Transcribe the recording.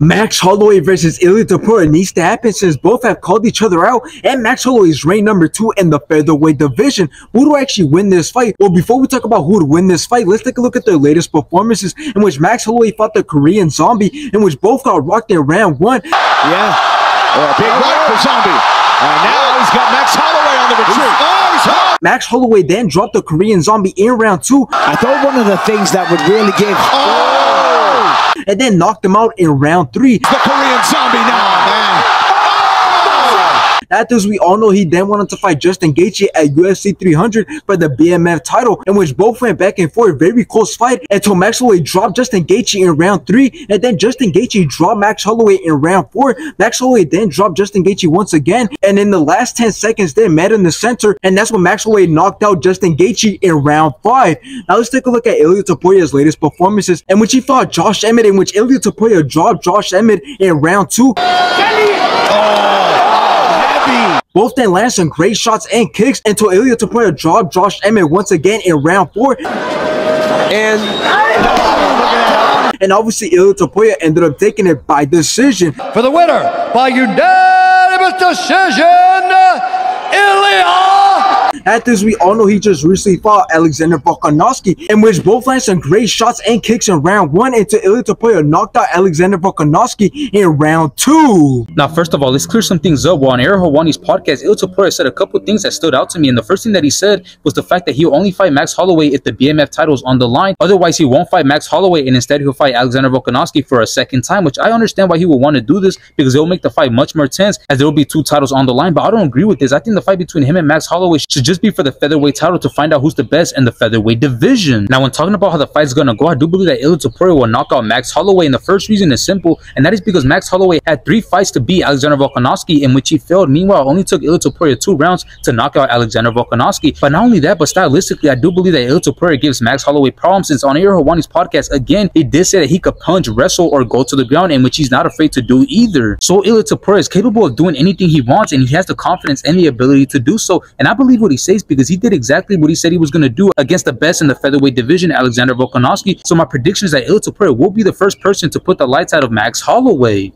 Max Holloway versus Ilia Topuria needs to happen since both have called each other out and Max Holloway is ranked number two in the featherweight division. Who do actually win this fight? Well, before we talk about who to win this fight, let's take a look at their latest performances in which Max Holloway fought the Korean Zombie, in which both got rocked in round one. Yeah, oh, big right for Zombie. And now he's got Max Holloway on the retreat. Oh, he's hurt. Max Holloway then dropped the Korean Zombie in round two. I thought one of the things that would really give... Oh! And then knocked him out in round three. The Korean Zombie now, oh, Afterwards, we all know, he then went on to fight Justin Gaethje at UFC 300 for the BMF title, in which both went back and forth, very close fight, until Max Holloway dropped Justin Gaethje in round 3, and then Justin Gaethje dropped Max Holloway in round 4. Max Holloway then dropped Justin Gaethje once again, and in the last 10 seconds, they met in the center, and that's when Max Holloway knocked out Justin Gaethje in round 5. Now let's take a look at Ilia Topuria's latest performances, in which he fought Josh Emmett, in which Ilya Tapoya dropped Josh Emmett in round 2. Both then landed some great shots and kicks until Ilia Topuria dropped Josh Emmett once again in round four. And and obviously Ilia Topuria ended up taking it by decision. For the winner by unanimous decision, Ilia at this, we all know he just recently fought Alexander Volkanovski, in which both landed some great shots and kicks in round one until Ilia Topuria knocked out Alexander Volkanovski in round two. Now, first of all, let's clear some things up. Well, on Ariel Helwani's podcast, Ilia Topuria said a couple things that stood out to me, and the first thing that he said was the fact that he'll only fight Max Holloway if the BMF title is on the line. Otherwise, he won't fight Max Holloway, and instead he'll fight Alexander Volkanovski for a second time, which I understand why he would want to do this because it will make the fight much more tense as there will be two titles on the line. But I don't agree with this. I think the fight between him and Max Holloway should just be for the featherweight title to find out who's the best in the featherweight division. Now, when talking about how the fight is going to go, I do believe that Ilia Topuria will knock out Max Holloway, and the first reason is simple, and that is because Max Holloway had three fights to beat Alexander Volkanovski, in which he failed. Meanwhile, only took Ilia Topuria two rounds to knock out Alexander Volkanovski. But not only that, but stylistically, I do believe that Ilia Topuria gives Max Holloway problems, since on Ariel Helwani's podcast, again, he did say that he could punch, wrestle, or go to the ground, in which he's not afraid to do either. So Ilia Topuria is capable of doing anything he wants, and he has the confidence and the ability to do so. And I believe what he says because he did exactly what he said he was going to do against the best in the featherweight division, Alexander Volkanovski. So my prediction is that Ilia Topuria will be the first person to put the lights out of Max Holloway.